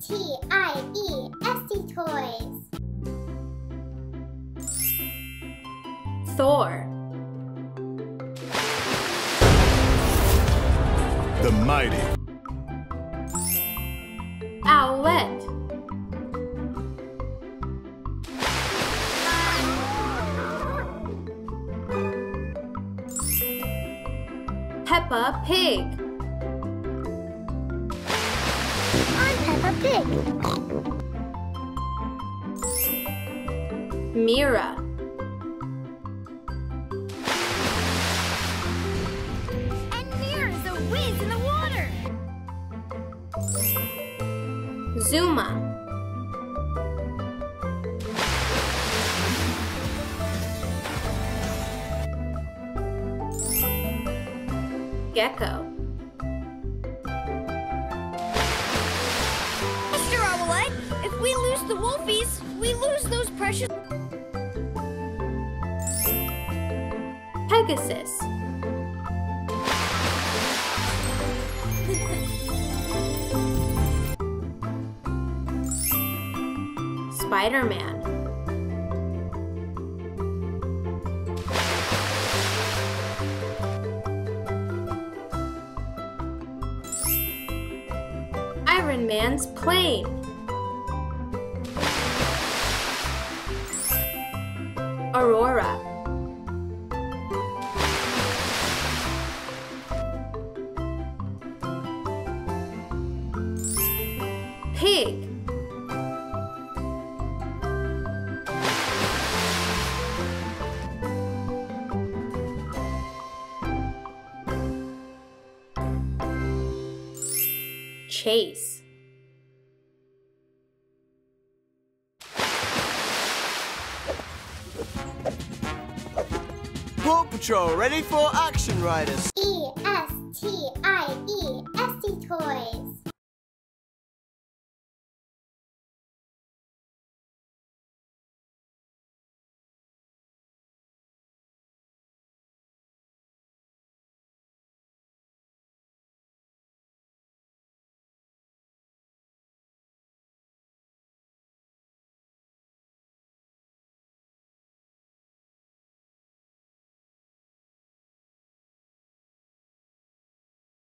T-I-E-S-E Toys. Thor. The mighty. Owlette. Peppa Pig. Pig. Mira. And Mira's a whiz in the water. Zuma. Gecko. We lose the wolfies, we lose those precious... Pegasus. Spider-Man. Iron Man's plane. Aurora. Pig. Chase. Paw Patrol, ready for action, riders. E-S-T-I-E, -E, S-T toys.